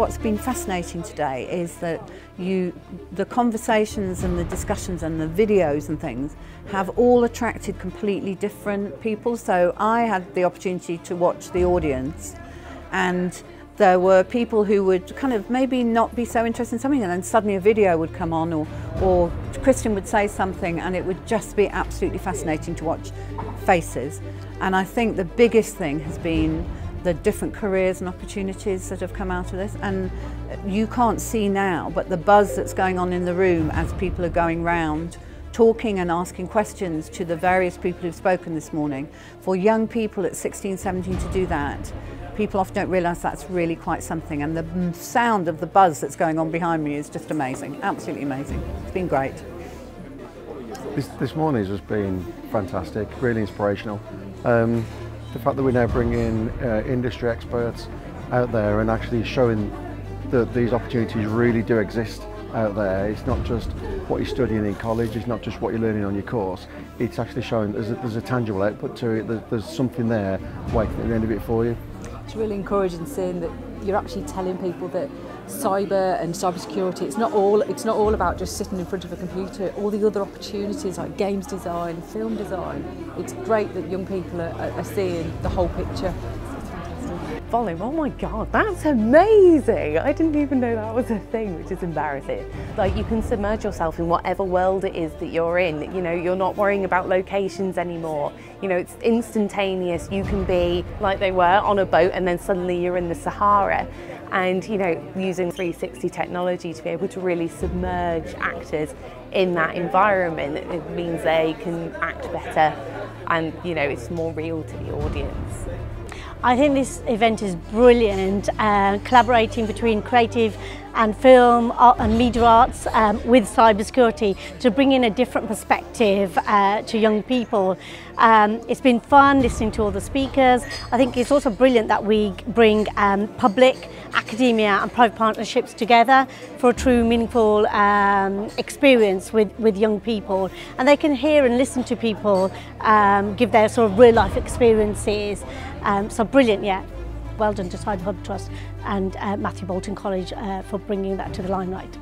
what's been fascinating today is that you, the conversations and the discussions and the videos and things have all attracted completely different people. So I had the opportunity to watch the audience and there were people who would kind of maybe not be so interested in something and then suddenly a video would come on or, or Kristin would say something and it would just be absolutely fascinating to watch faces. And I think the biggest thing has been the different careers and opportunities that have come out of this. And you can't see now, but the buzz that's going on in the room as people are going round talking and asking questions to the various people who've spoken this morning. For young people at 16, 17 to do that, people often don't realise that's really quite something. And the sound of the buzz that's going on behind me is just amazing, absolutely amazing. It's been great. This, this morning has been fantastic, really inspirational. Um, the fact that we're now bringing uh, industry experts out there and actually showing that these opportunities really do exist out there. It's not just what you're studying in college, it's not just what you're learning on your course. It's actually showing there's a, there's a tangible output to it, there's, there's something there waiting at the end of it for you. It's really encouraging seeing that you're actually telling people that cyber and cybersecurity it's not all it's not all about just sitting in front of a computer. All the other opportunities like games design film design it's great that young people are, are seeing the whole picture volume. Oh my God, that's amazing. I didn't even know that was a thing, which is embarrassing. Like you can submerge yourself in whatever world it is that you're in. You know, you're not worrying about locations anymore. You know, it's instantaneous. You can be like they were on a boat and then suddenly you're in the Sahara. And, you know, using 360 technology to be able to really submerge actors in that environment, it means they can act better and, you know, it's more real to the audience. I think this event is brilliant, uh, collaborating between creative and film and media arts um, with cybersecurity to bring in a different perspective uh, to young people. Um, it's been fun listening to all the speakers. I think it's also brilliant that we bring um, public, academia and private partnerships together for a true meaningful um, experience with, with young people. And they can hear and listen to people um, give their sort of real life experiences. Um, so brilliant, yeah well done to Side Hub Trust and uh, Matthew Bolton College uh, for bringing that to the limelight.